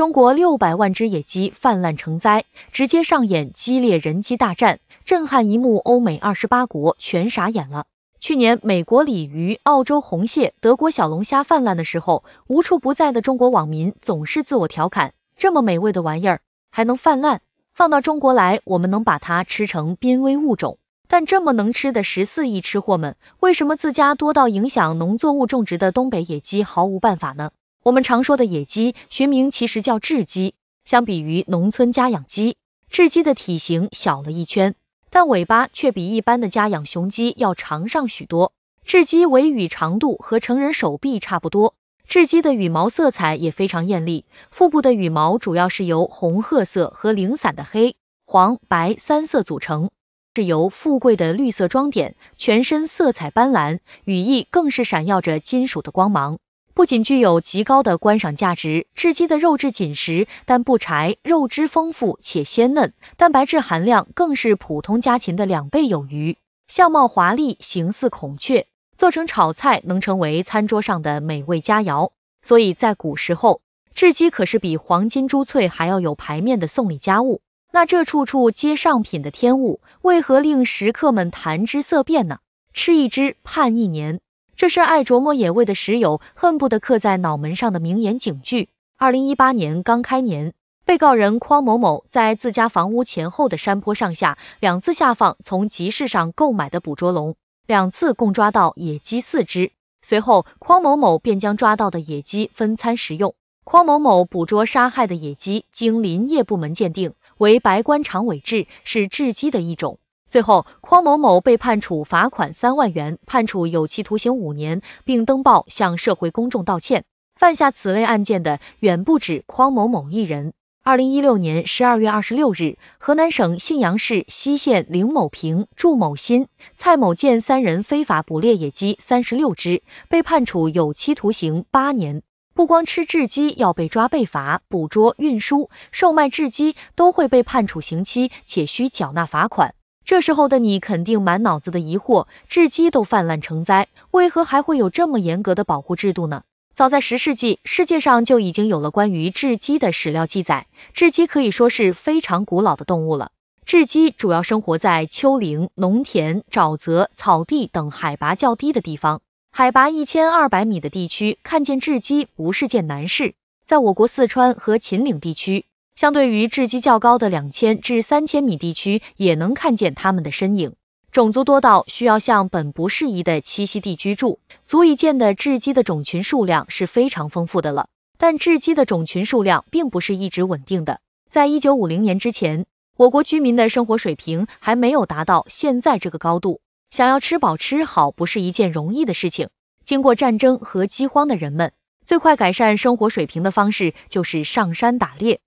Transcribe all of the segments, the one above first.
中国六百万只野鸡泛滥成灾，直接上演激烈人机大战，震撼一幕，欧美二十八国全傻眼了。去年美国鲤鱼、澳洲红蟹、德国小龙虾泛滥的时候，无处不在的中国网民总是自我调侃：这么美味的玩意儿还能泛滥？放到中国来，我们能把它吃成濒危物种。但这么能吃的十四亿吃货们，为什么自家多到影响农作物种植的东北野鸡毫无办法呢？我们常说的野鸡，学名其实叫雉鸡。相比于农村家养鸡，雉鸡的体型小了一圈，但尾巴却比一般的家养雄鸡要长上许多。雉鸡尾羽长度和成人手臂差不多。雉鸡的羽毛色彩也非常艳丽，腹部的羽毛主要是由红褐色和零散的黑、黄、白三色组成。是由富贵的绿色装点，全身色彩斑斓，羽翼更是闪耀着金属的光芒，不仅具有极高的观赏价值。雉鸡的肉质紧实，但不柴，肉质丰富且鲜嫩，蛋白质含量更是普通家禽的两倍有余。相貌华丽，形似孔雀，做成炒菜能成为餐桌上的美味佳肴。所以在古时候，雉鸡可是比黄金珠翠还要有排面的送礼佳物。那这处处皆上品的天物，为何令食客们谈之色变呢？吃一只盼一年，这是爱琢磨野味的食友恨不得刻在脑门上的名言警句。二零一八年刚开年，被告人匡某某在自家房屋前后的山坡上下两次下放从集市上购买的捕捉笼，两次共抓到野鸡四只。随后，匡某某便将抓到的野鸡分餐食用。匡某某捕捉杀害的野鸡，经林业部门鉴定。为白冠长尾雉，是雉鸡的一种。最后，匡某某被判处罚款三万元，判处有期徒刑五年，并登报向社会公众道歉。犯下此类案件的远不止匡某某一人。二零一六年十二月二十六日，河南省信阳市西县林某平、祝某新、蔡某建三人非法捕猎野鸡三十六只，被判处有期徒刑八年。不光吃雉鸡要被抓被罚，捕捉、运输、售卖雉鸡都会被判处刑期，且需缴纳罚款。这时候的你肯定满脑子的疑惑：雉鸡都泛滥成灾，为何还会有这么严格的保护制度呢？早在十世纪，世界上就已经有了关于雉鸡的史料记载。雉鸡可以说是非常古老的动物了。雉鸡主要生活在丘陵、农田、沼泽、草地等海拔较低的地方。海拔一千二百米的地区看见雉鸡不是件难事，在我国四川和秦岭地区，相对于雉鸡较高的两千至三千米地区，也能看见它们的身影。种族多到需要向本不适宜的栖息地居住，足以见的雉鸡的种群数量是非常丰富的了。但雉鸡的种群数量并不是一直稳定的，在一九五零年之前，我国居民的生活水平还没有达到现在这个高度。想要吃饱吃好不是一件容易的事情。经过战争和饥荒的人们，最快改善生活水平的方式就是上山打猎。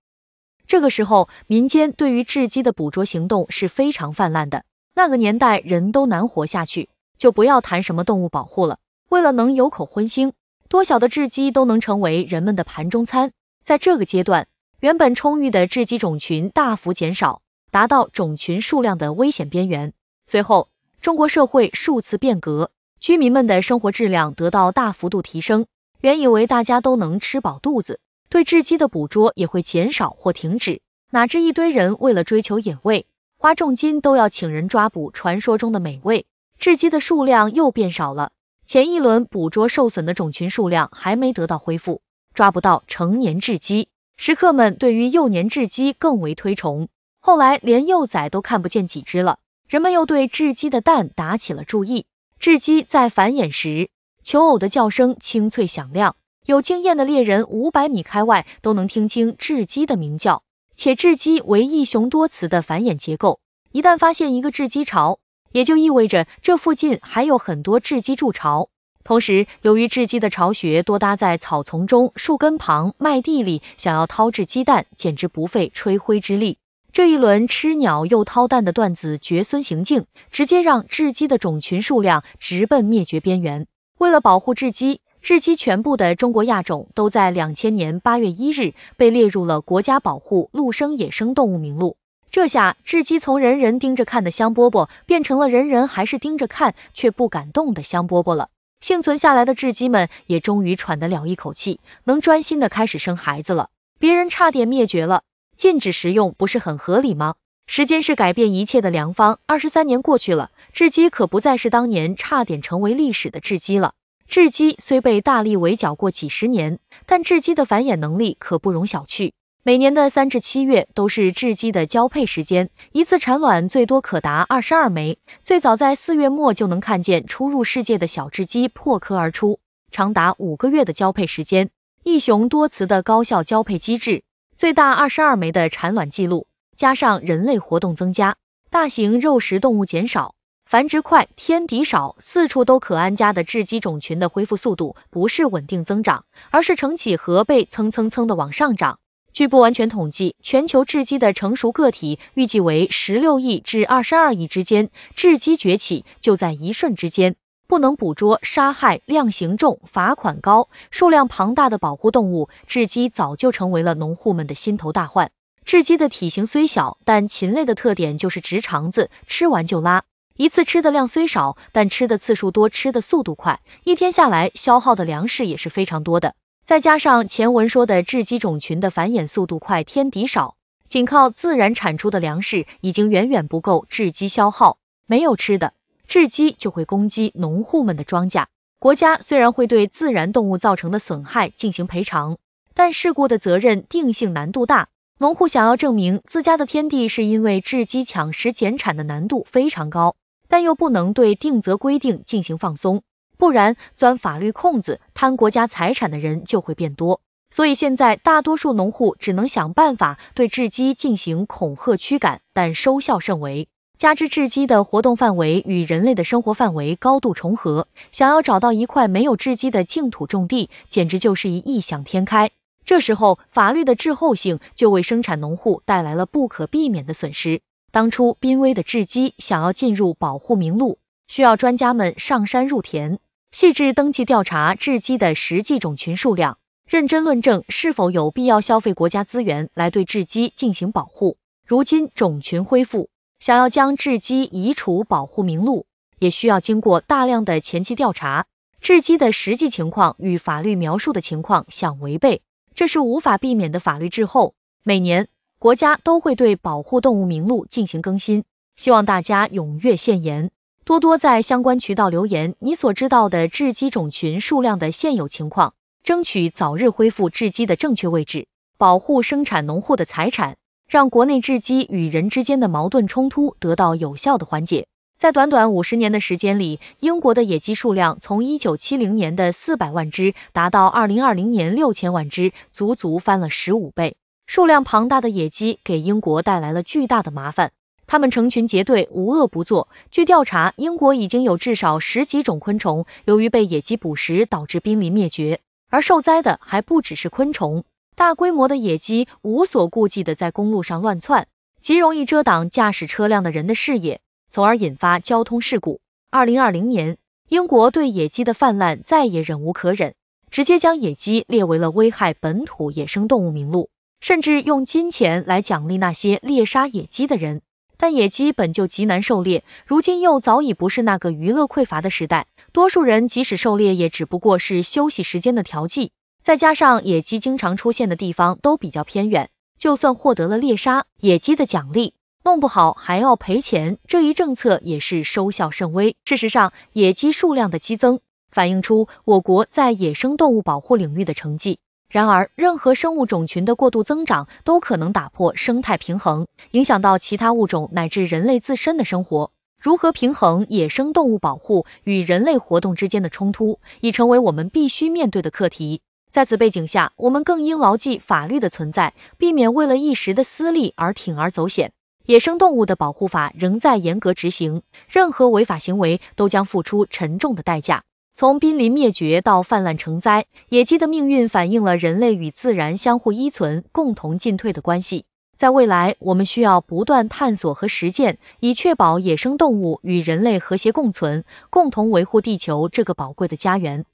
这个时候，民间对于雉鸡的捕捉行动是非常泛滥的。那个年代人都难活下去，就不要谈什么动物保护了。为了能有口荤腥，多小的雉鸡都能成为人们的盘中餐。在这个阶段，原本充裕的雉鸡种群大幅减少，达到种群数量的危险边缘。随后，中国社会数次变革，居民们的生活质量得到大幅度提升。原以为大家都能吃饱肚子，对雉鸡的捕捉也会减少或停止，哪知一堆人为了追求野味，花重金都要请人抓捕传说中的美味，雉鸡的数量又变少了。前一轮捕捉受损的种群数量还没得到恢复，抓不到成年雉鸡，食客们对于幼年雉鸡更为推崇。后来连幼崽都看不见几只了。人们又对雉鸡的蛋打起了注意。雉鸡在繁衍时，求偶的叫声清脆响亮，有经验的猎人五百米开外都能听清雉鸡的鸣叫。且雉鸡为一雄多雌的繁衍结构，一旦发现一个雉鸡巢，也就意味着这附近还有很多雉鸡筑巢。同时，由于雉鸡的巢穴多搭在草丛中、树根旁、麦地里，想要掏雉鸡蛋，简直不费吹灰之力。这一轮吃鸟又掏蛋的断子绝孙行径，直接让雉鸡的种群数量直奔灭绝边缘。为了保护雉鸡，雉鸡全部的中国亚种都在两千年八月一日被列入了国家保护陆生野生动物名录。这下，雉鸡从人人盯着看的香饽饽，变成了人人还是盯着看却不敢动的香饽饽了。幸存下来的雉鸡们也终于喘得了一口气，能专心的开始生孩子了。别人差点灭绝了，禁止食用不是很合理吗？时间是改变一切的良方。二十三年过去了，雉鸡可不再是当年差点成为历史的雉鸡了。雉鸡虽被大力围剿过几十年，但雉鸡的繁衍能力可不容小觑。每年的三至七月都是雉鸡的交配时间，一次产卵最多可达二十二枚。最早在四月末就能看见初入世界的小雉鸡破壳而出，长达五个月的交配时间，一雄多雌的高效交配机制，最大二十二枚的产卵记录。加上人类活动增加，大型肉食动物减少，繁殖快，天敌少，四处都可安家的雉鸡种群的恢复速度不是稳定增长，而是呈几何倍蹭蹭蹭的往上涨。据不完全统计，全球雉鸡的成熟个体预计为十六亿至二十二亿之间。雉鸡崛起就在一瞬之间，不能捕捉、杀害，量刑重，罚款高，数量庞大的保护动物，雉鸡早就成为了农户们的心头大患。雉鸡的体型虽小，但禽类的特点就是直肠子，吃完就拉。一次吃的量虽少，但吃的次数多，吃的速度快，一天下来消耗的粮食也是非常多的。再加上前文说的雉鸡种群的繁衍速度快，天敌少，仅靠自然产出的粮食已经远远不够雉鸡消耗。没有吃的，雉鸡就会攻击农户们的庄稼。国家虽然会对自然动物造成的损害进行赔偿，但事故的责任定性难度大，农户想要证明自家的天地是因为雉鸡抢食减产的难度非常高，但又不能对定责规定进行放松。不然，钻法律空子、贪国家财产的人就会变多。所以现在大多数农户只能想办法对雉鸡进行恐吓驱赶，但收效甚微。加之雉鸡的活动范围与人类的生活范围高度重合，想要找到一块没有雉鸡的净土种地，简直就是一异想天开。这时候，法律的滞后性就为生产农户带来了不可避免的损失。当初濒危的雉鸡想要进入保护名录，需要专家们上山入田。细致登记调查雉鸡的实际种群数量，认真论证是否有必要消费国家资源来对雉鸡进行保护。如今种群恢复，想要将雉鸡移除保护名录，也需要经过大量的前期调查。雉鸡的实际情况与法律描述的情况相违背，这是无法避免的法律滞后。每年国家都会对保护动物名录进行更新，希望大家踊跃献言。多多在相关渠道留言，你所知道的雉鸡种群数量的现有情况，争取早日恢复雉鸡的正确位置，保护生产农户的财产，让国内雉鸡与人之间的矛盾冲突得到有效的缓解。在短短五十年的时间里，英国的野鸡数量从一九七零年的四百万只达到二零二零年六千万只，足足翻了十五倍。数量庞大的野鸡给英国带来了巨大的麻烦。它们成群结队，无恶不作。据调查，英国已经有至少十几种昆虫由于被野鸡捕食导致濒临灭绝，而受灾的还不只是昆虫。大规模的野鸡无所顾忌地在公路上乱窜，极容易遮挡驾驶车辆的人的视野，从而引发交通事故。二零二零年，英国对野鸡的泛滥再也忍无可忍，直接将野鸡列为了危害本土野生动物名录，甚至用金钱来奖励那些猎杀野鸡的人。但野鸡本就极难狩猎，如今又早已不是那个娱乐匮乏的时代，多数人即使狩猎，也只不过是休息时间的调剂。再加上野鸡经常出现的地方都比较偏远，就算获得了猎杀野鸡的奖励，弄不好还要赔钱，这一政策也是收效甚微。事实上，野鸡数量的激增，反映出我国在野生动物保护领域的成绩。然而，任何生物种群的过度增长都可能打破生态平衡，影响到其他物种乃至人类自身的生活。如何平衡野生动物保护与人类活动之间的冲突，已成为我们必须面对的课题。在此背景下，我们更应牢记法律的存在，避免为了一时的私利而铤而走险。野生动物的保护法仍在严格执行，任何违法行为都将付出沉重的代价。从濒临灭绝到泛滥成灾，野鸡的命运反映了人类与自然相互依存、共同进退的关系。在未来，我们需要不断探索和实践，以确保野生动物与人类和谐共存，共同维护地球这个宝贵的家园。